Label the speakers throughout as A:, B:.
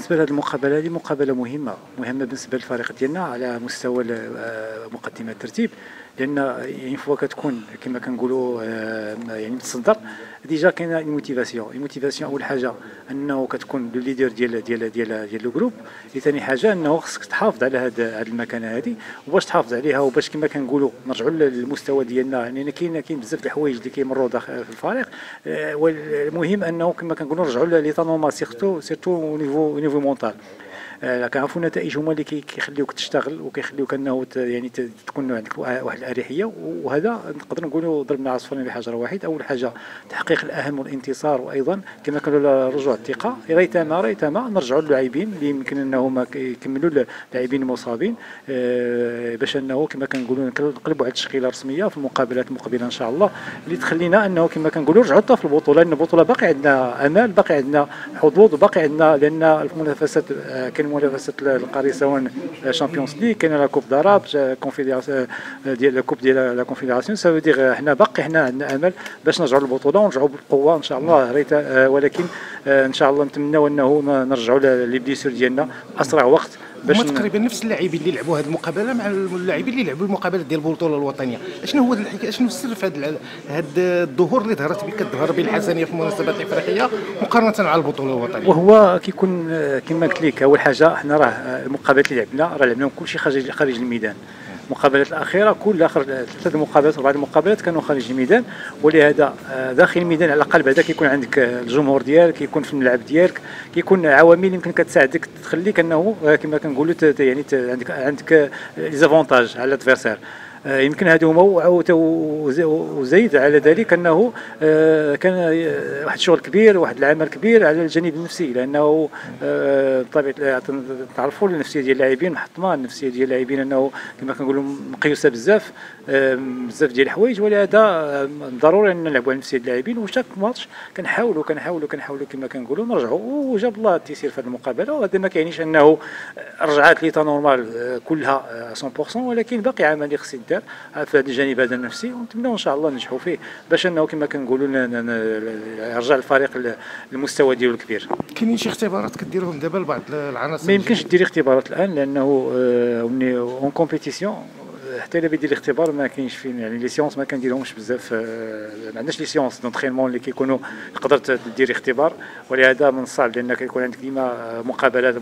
A: بالنسبة لهذه المقابلة هذه مقابلة مهمة مهمة بالنسبة للفريق ديالنا على مستوى آه، مقدمه الترتيب. لأن يعني فوا كتكون كما كنقولوا آه، يعني متصدر déjà كاينة ال motivation ال motivation أول حاجة أنه كتكون le leader ديال ديال ديال ديال le groupe ثاني حاجة أنه خصك تحافظ على هذه المكانة هذه وباش تحافظ عليها وباش كما كنقولوا نرجعوا للمستوى ديالنا يعني كاين كاين بزاف الحوايج اللي كيمروا داخل في الفريق. آه، والمهم أنه كما كنقولوا نرجعوا l'état normal surtout surtout niveau niveau mental كنعرفوا النتائج هما اللي كيخليوك تشتغل وكيخليوك أنه يعني تكون عندك واحد الأريحية. وهذا نقدر نقولوا ضربنا عصفورين بحجر واحد. أول حاجة تحقيق الأهم والانتصار وأيضا كما قالوا رجوع الثقة. ريثما ريثما نرجعوا للاعبين اللي يمكن انهم يكملوا اللاعبين المصابين آه، باش أنه كما كنقولوا نقلبوا على التشكيلة الرسميه في المقابلات المقبلة إن شاء الله. اللي تخلينا أنه كما كنقولوا نرجعوا في البطولة لأن البطولة باقي عندنا امال باقي عندنا حظوظ وباقي عندنا لأن المنافسات آه، كاين منافسه القاري سواء Champions League كاين la Coupe arabe ديال la Coupe ديال la Confédération ça veut dire حنا باقي حنا عندنا امل باش نرجعوا للبطوله ونرجعوا بالقوه ان شاء الله ريت ولكن ان شاء الله نتمناو انه نرجعوا les blessures ديالنا اسرع وقت
B: هما تقريبا نفس اللاعبين اللي لعبوا هذه المقابلة مع اللاعبين اللي لعبوا المقابلة ديال البطولة الوطنية. شنو هو شنو السر في هذا هذا الظهور اللي ظهرت به كتظهر به الحسنية في المناسبات الافريقيه مقارنة مع البطولة الوطنية؟
A: وهو كيكون كما قلت لك أول حاجة حنا راه المقابلات اللي لعبنا راه لعبناهم كلشي خارج خارج الميدان. المقابلات الأخيرة كل آخر ثلاث مقابلات أربع المقابلات كانوا خارج الميدان. ولهذا آه، داخل الميدان على الأقل بعدا كيكون عندك الجمهور ديالك كيكون في الملعب ديالك كيكون عوامل يمكن كتساعدك تخليك أنه آه، كما كنقولوا يعني عندك عندك لي زافونتاج على الادفيرسير آه، يمكن هذو هما وزيد على ذلك أنه آه، كان واحد الشغل كبير واحد العمل كبير على الجانب النفسي لأنه آه، بطبيعة تعرفوا النفسية ديال اللاعبين محطمه النفسية ديال اللاعبين أنه كما كنقولوا مقيوسة بزاف بزاف ديال الحوايج ولهذا ضروري ان نلعبوا على نفسيه اللاعبين وشاك ماتش كنحاولوا كنحاولوا كنحاولوا كما كنقولوا نرجعوا وجاب الله التيسير في هذه المقابلة وهذا ما كيعنيش أنه رجعات l'état normal كلها 100% ولكن باقي عمل خص يدار في هذا الجانب هذا النفسي ونتمنوا إن شاء الله ننجحوا فيه باش إنه كما كنقولوا يرجع الفريق للمستوى ديالو الكبير.
B: كاينين شي اختبارات كديروهم دابا لبعض العناصر؟
A: ما يمكنش ديري اختبارات الآن لأنه en آه، compétition حتى الا بيدير الاختبار ما كاينش فين يعني les séances ما كنديرهمش بزاف آه، ما عندناش les séances d'entraînement اللي كيكونوا تقدر دير اختبار ولهذا من الصعب لأن كيكون عندك ديما مقابلات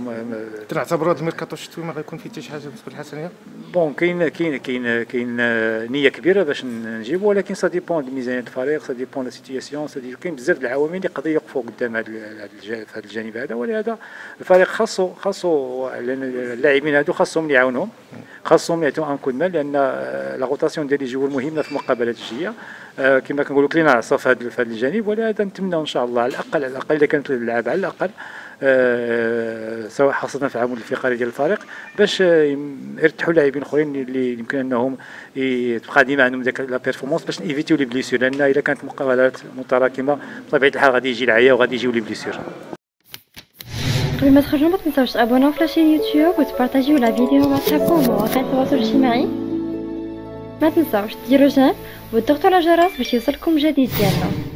B: تنعتبر هذا الميركاتو الشتوي ما غيكون فيه حتى شي حاجة بالنسبة للحسنية؟
A: bon كاين كاين كاين كاين نية كبيرة باش نجيبو ولكن ça dépend de ميزانيه الفريق ça dépend la situation ça كاين بزاف د العوامل اللي يقدروا يوقفوا قدام هذا الجانب هذا. ولهذا الفريق خاصو خاصو اللاعبين هذو خاصهم يعاونهم خاصهم يعطيو un coup de main لأن la rotation ديال الجوار مهمة في المقابلات الجايه آه، كما كنقولوا كلينا عصا في هذا الجانب ولهذا نتمنى إن شاء الله على الاقل على الأقل إذا كانت اللعب على الأقل أه سواء خاصة في العمود الفقري ديال الفريق باش يرتاحوا لاعبين أخرين اللي يمكن أنهم تبقى ديما عندهم ذاك la performance باش ن éviter و les blessures لأن إذا كانت مقابلات متراكمة بطبيعة الحال غادي يجي العيا وغادي يجيو les blessures
C: قبل ما تخرجوا ما تنساوش تابوناو في لاشين يوتيوب وتبارطاجيو لا فيديو مع صحابكم ومواقع التواصل الاجتماعي ما تنساوش ديروا جيم وتضغطوا على الجرس باش يوصلكم جديد ديالنا